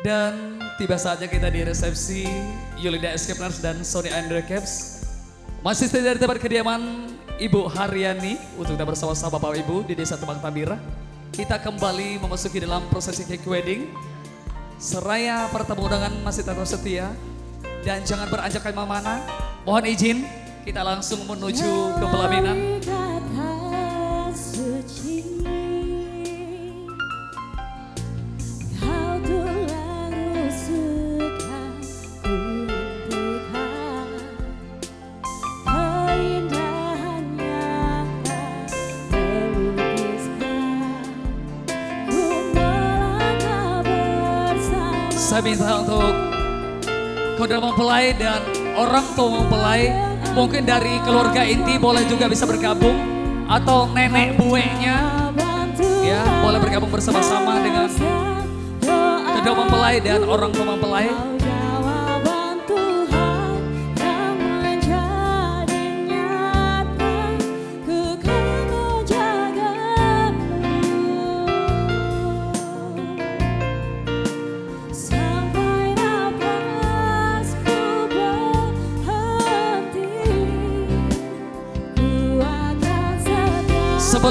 Dan tiba saatnya kita di resepsi Yulinda Escapers dan Sony Andre Caps. Masih setia dari tempat kediaman Ibu Haryani untuk kita bersama-sama Bapak Ibu di Desa Tebang Tambira. Kita kembali memasuki dalam prosesi cake wedding. Seraya pertemu undangan masih tetap setia dan jangan beranjak ke mana. Mohon izin kita langsung menuju ke pelaminan. Kode mempelai dan orang tua mempelai. Mungkin dari keluarga inti boleh juga bisa bergabung. Atau nenek bueknya. Ya boleh bergabung bersama-sama dengan kedua mempelai dan orang tua mempelai.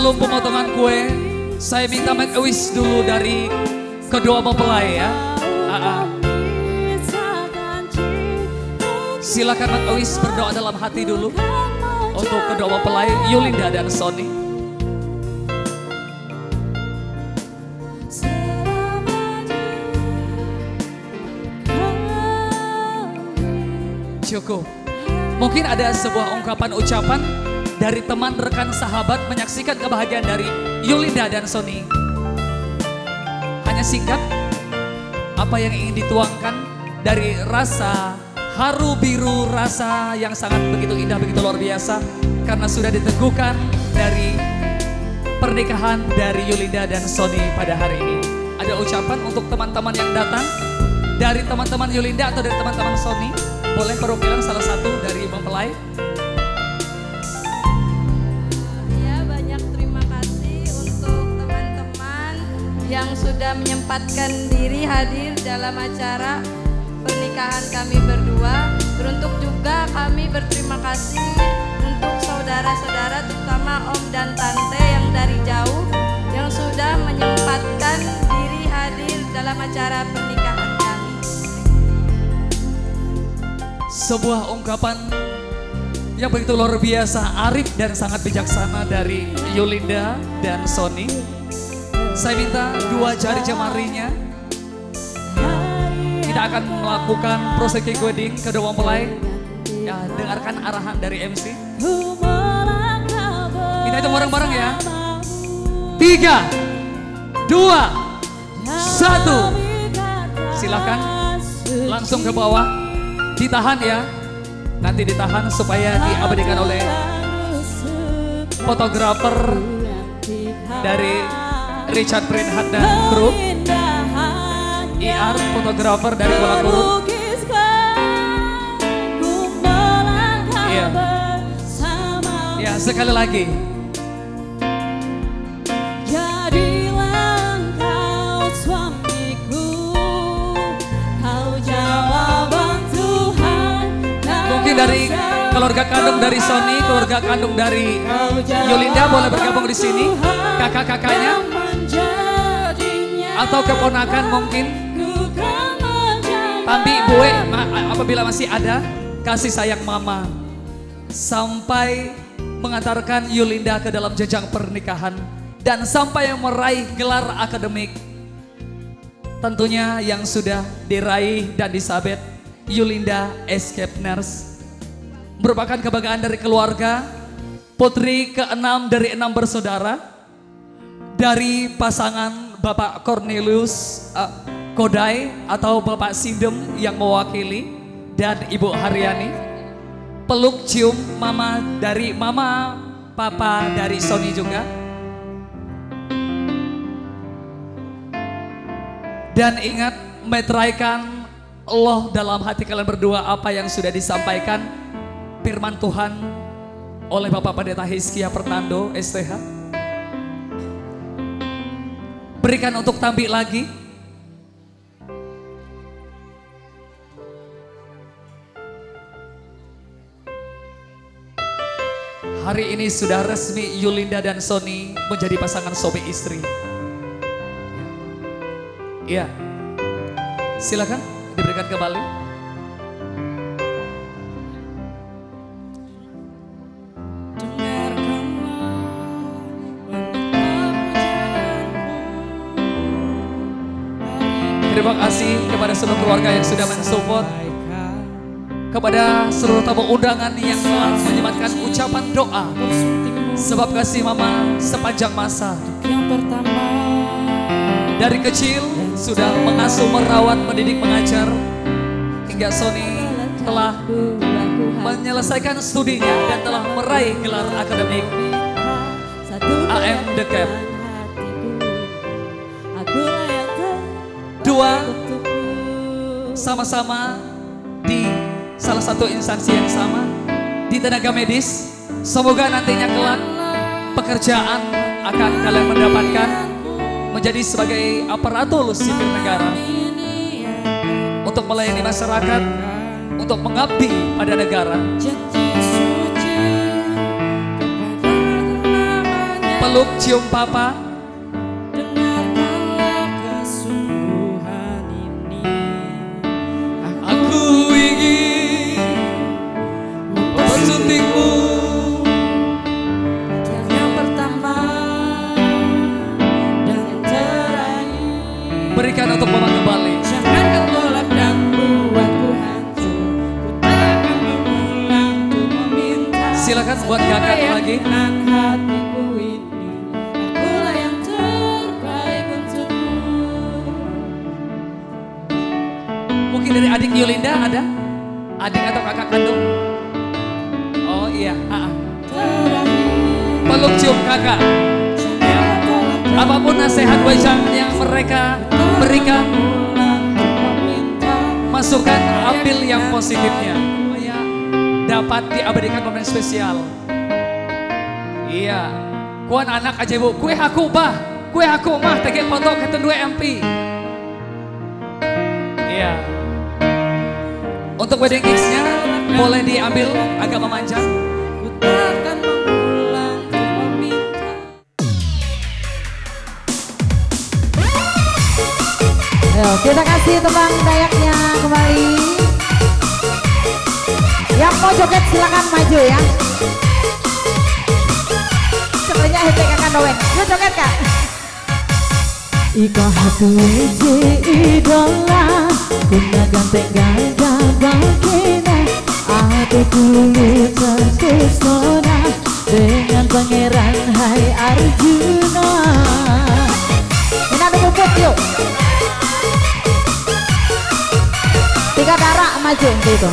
Sebelum pemotongan kue, saya minta make a wish dulu dari kedua mempelai ya. Ah, ah. Silakan make a wish berdoa dalam hati dulu untuk kedua mempelai Yulinda dan Sony. Cukup. Mungkin ada sebuah ungkapan ucapan dari teman rekan sahabat menyaksikan kebahagiaan dari Yulinda dan Sony. Hanya singkat, apa yang ingin dituangkan dari rasa haru biru, rasa yang sangat begitu indah, begitu luar biasa. Karena sudah diteguhkan dari pernikahan dari Yulinda dan Sony pada hari ini. Ada ucapan untuk teman-teman yang datang dari teman-teman Yulinda atau dari teman-teman Sony. Boleh perwakilan salah satu dari mempelai. Sudah menyempatkan diri hadir dalam acara pernikahan kami berdua. Beruntuk juga kami berterima kasih untuk saudara-saudara terutama om dan tante yang dari jauh yang sudah menyempatkan diri hadir dalam acara pernikahan kami. Sebuah ungkapan yang begitu luar biasa, arif dan sangat bijaksana dari Yulinda dan Sony. Saya minta dua jari jemarinya. Kita akan melakukan proses cake wedding kedua mempelai. Ya, dengarkan arahan dari MC. Kita hitung bareng-bareng ya. Tiga, dua, satu. Silakan langsung ke bawah. Ditahan ya. Nanti ditahan supaya diabadikan oleh fotografer dari Richard Brinhard dan kru. IR fotografer dari Kuala Kurut. Iya. Ya, sekali lagi. Jadilah engkau suamiku Kau jawaban Tuhan yang Mungkin dari keluarga kandung dari Sony, keluarga kandung dari Yulinda boleh bergabung di sini. Kakak-kakaknya. Atau keponakan mungkin. Tambi Bue ma- apabila masih ada kasih sayang mama sampai mengantarkan Yulinda ke dalam jejak pernikahan dan sampai meraih gelar akademik. Tentunya yang sudah diraih dan disabet Yulinda Escape Nurse merupakan kebanggaan dari keluarga putri keenam dari enam bersaudara dari pasangan Bapak Cornelius eh, Kodai atau Bapak Sidem yang mewakili dan Ibu Haryani. Peluk cium mama dari mama, papa dari Sony juga. Dan ingat meteraikan Allah dalam hati kalian berdua apa yang sudah disampaikan firman Tuhan oleh Bapak Pendeta Hizkia Fernando STH. Berikan untuk tampil lagi. Hari ini sudah resmi Yulinda dan Sony menjadi pasangan suami istri. Iya. Silakan diberikan kembali. Terima kasih kepada seluruh keluarga yang sudah mensupport. Kepada seluruh tamu undangan yang telah menyematkan ucapan doa. Sebab kasih mama sepanjang masa. Dari kecil sudah mengasuh merawat mendidik mengajar. Hingga Sony telah menyelesaikan studinya dan telah meraih gelar akademik AM The dua sama-sama di salah satu instansi yang sama di tenaga medis. Semoga nantinya kelak pekerjaan akan kalian mendapatkan menjadi sebagai aparatur sipil negara untuk melayani masyarakat, untuk mengabdi pada negara. Peluk cium papa, Adik Yulinda ada? Adik atau kakak kandung? Oh iya, peluk cium kakak. Apa pun nasihat wajah yang mereka berikan, masukkan ambil yang positifnya. Dapat diabadikan momen spesial. Iya, kuan anak aja bu, kue aku bah, kue aku mah, tege foto ke dua MP. Untuk wedding gigs-nya boleh diambil agak memanjang. Ayo, kita kasih tebang dayaknya kembali. Yang mau joget silakan maju ya. Sebenarnya hete kakak Nowen. Yuk joget kak. Ika hati idola Kuna ganteng ganda bakina Aku dulu terpesona Dengan pangeran Hai Arjuna Ini ada bubut yuk Tiga darah maju gitu.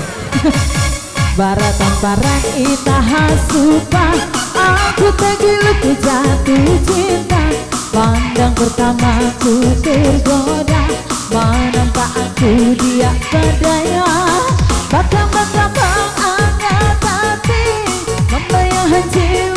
Baratan parang ita hasupa Aku tegilu jatuh cinta Pandang pertama ku tergoda Menampak aku dia berdaya. Bakang-bakang angkat hati Membayangkan jiwa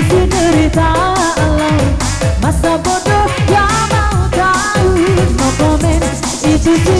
isi derita Masa bodoh yang mau tahu. No comment, itu si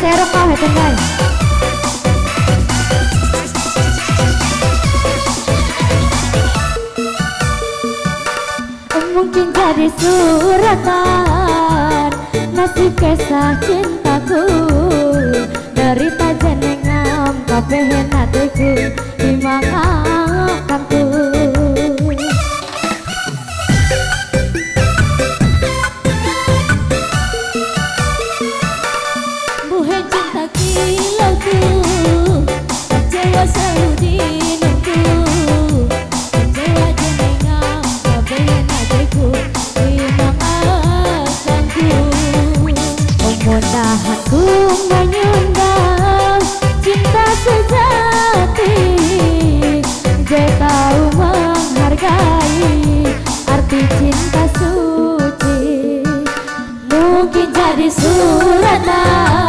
سعره قاعة الناس Mungkin jadi suratan nasib kisah cintaku. Dari jenengan kabeh hatiku Dimakamkanku Ku menyumbang cinta sejati. Jai tahu menghargai arti cinta suci. Mungkin jadi suratan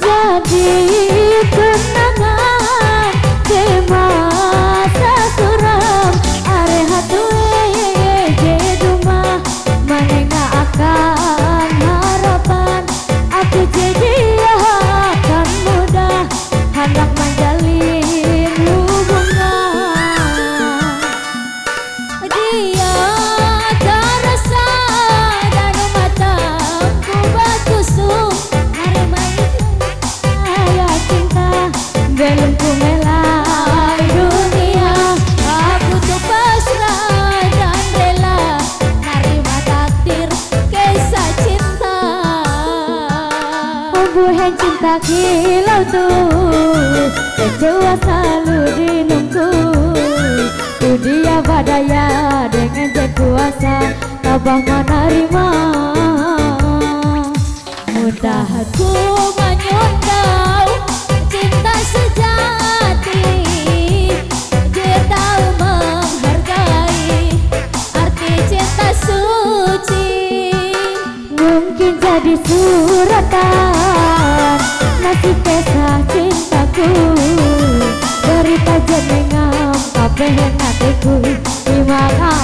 jadi tenang Kecewa selalu dinungku Ku dia badaya dengan je kuasa Tabah menerima. Mudah aku menyundau Cinta sejati. Dia tahu menghargai Arti cinta suci. Mungkin jadi suratan. Nasib kisah cintaku kabeh hatiku Terima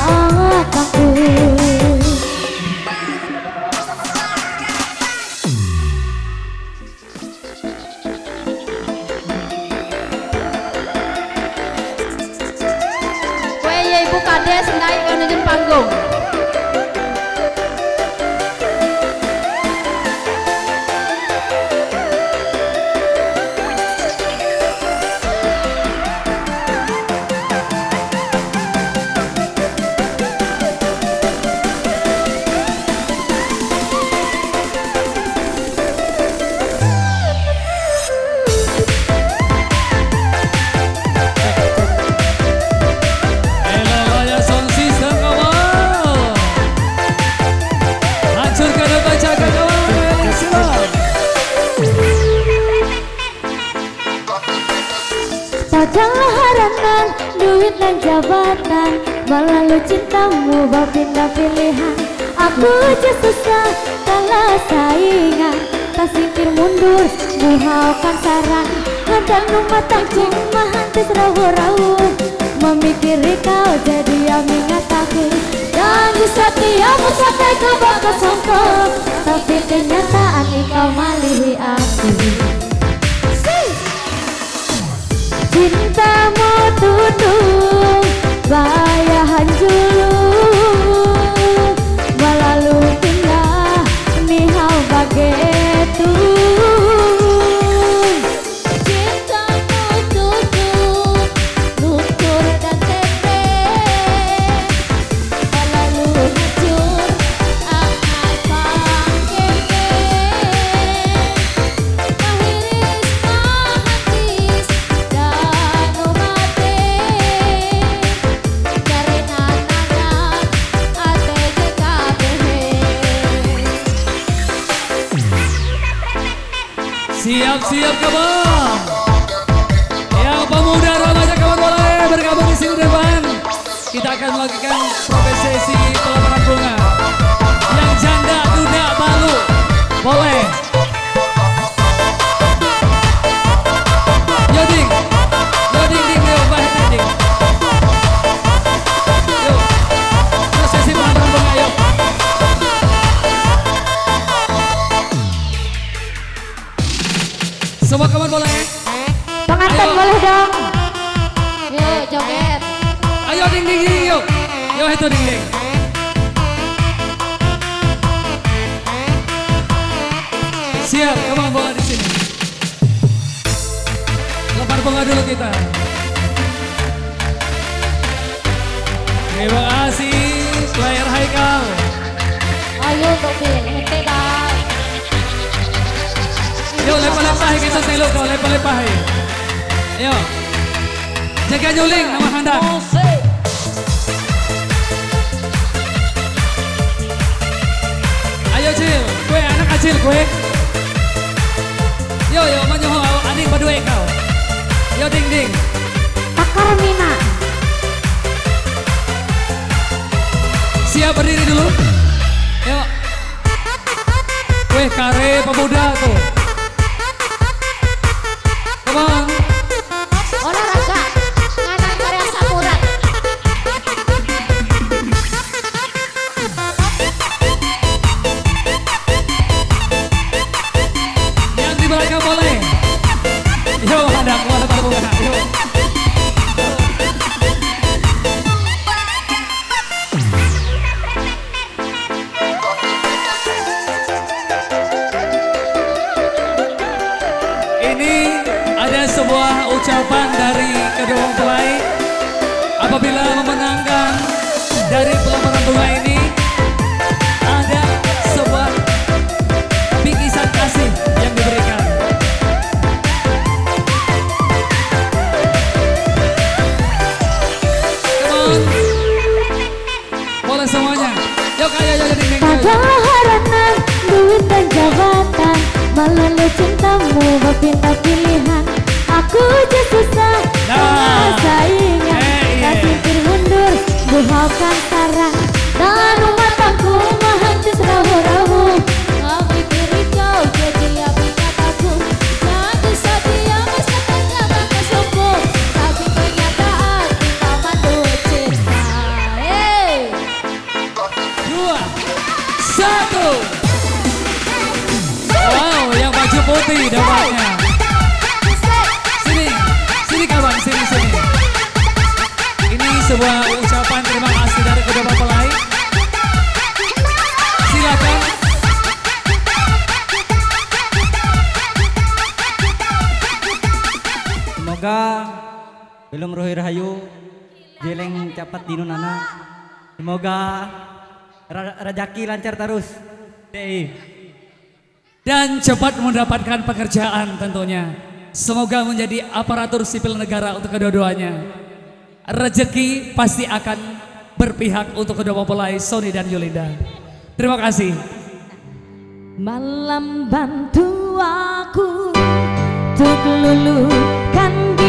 Kadang rumah tak cuma hantis rawu-rawu Memikiri kau jadi yang ingataku Dan di setiap sampai kau bakal songkok. Tapi kenyataan kau malihi aku. Cintamu tutup Bahaya hancur Melalu pindah Nihau bagetu Siap-siap kawan Yang pemuda remaja kawan boleh bergabung di sini depan Kita akan melakukan prosesi peleparan bunga boleh dong Yuk joget. Ayo ding ding ding yuk. Yo itu ding ding. Siap, kamu bawa di sini. Lepar bunga dulu kita. Terima kasih, player Haikal. Ayo bil, ngerti dah. Yo, lepa-lepahi kita selo kau, yo. Jaga nyuling nama handang. Ayo Cil, gue anak acil gue. Yo yo manyoho adik berdua kau. Yo ding ding. Akar Mina. Siap berdiri dulu. Yo. gue kare pemuda tuh. Come on. rezeki lancar terus. DI. Dan cepat mendapatkan pekerjaan tentunya. Semoga menjadi aparatur sipil negara untuk kedua-duanya. Rezeki pasti akan berpihak untuk kedua mempelai Sony dan Yulinda. Terima kasih. Malam bantu aku untuk luluhkan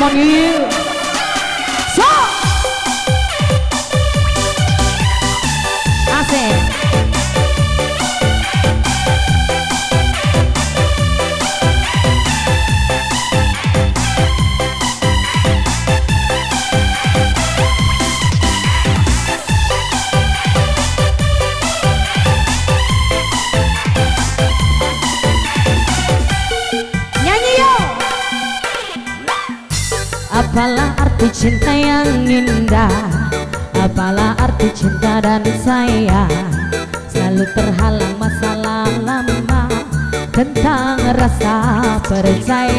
Come on, you. but it's like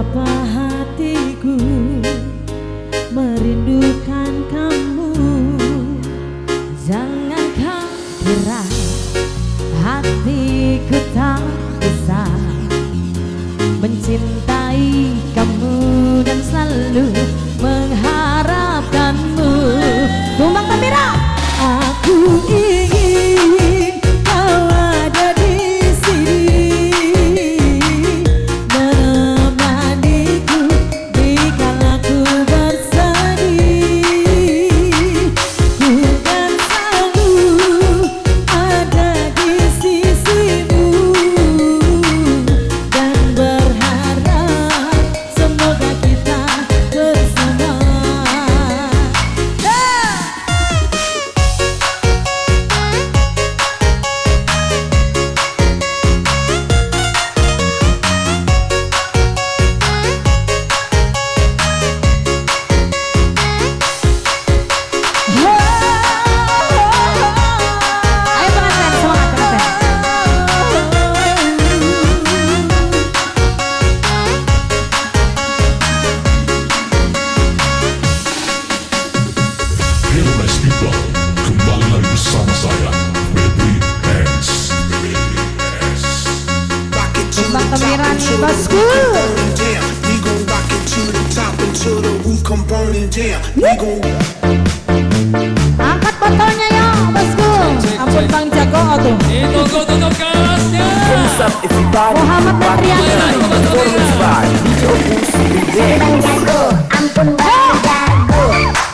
Papa. What's up everybody? Muhammad Batriani Performance by DJ Opus Sedang jago, ampun bang jago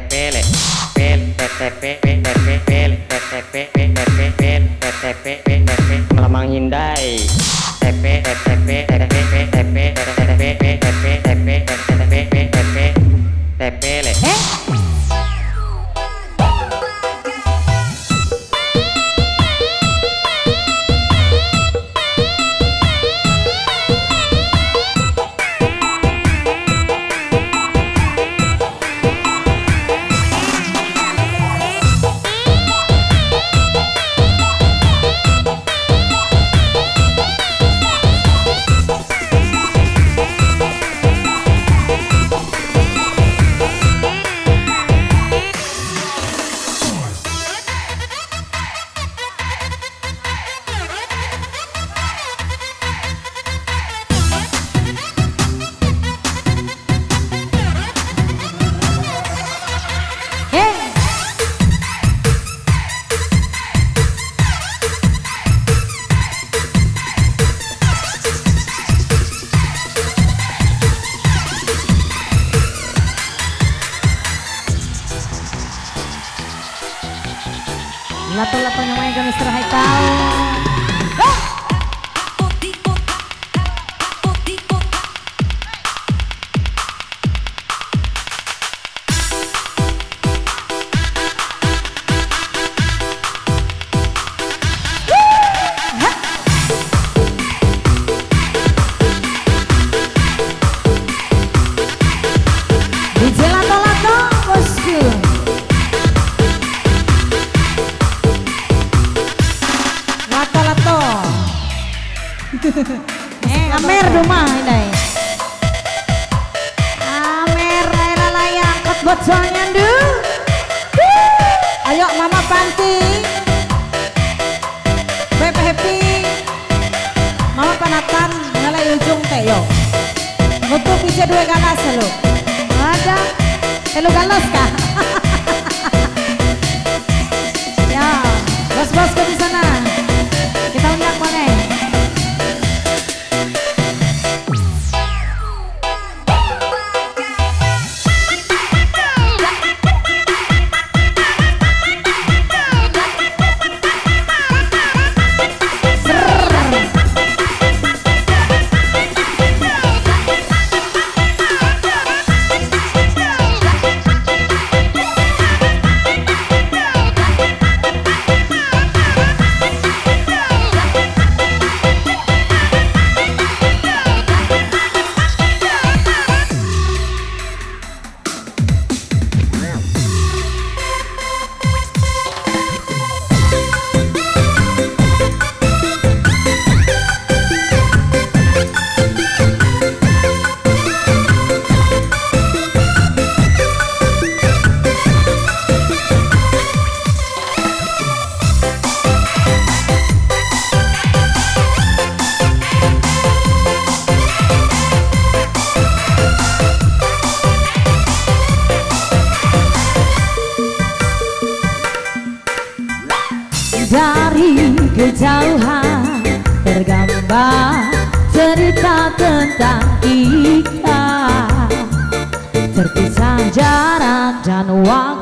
pele, pele, pele, pele, pele. Rumah walk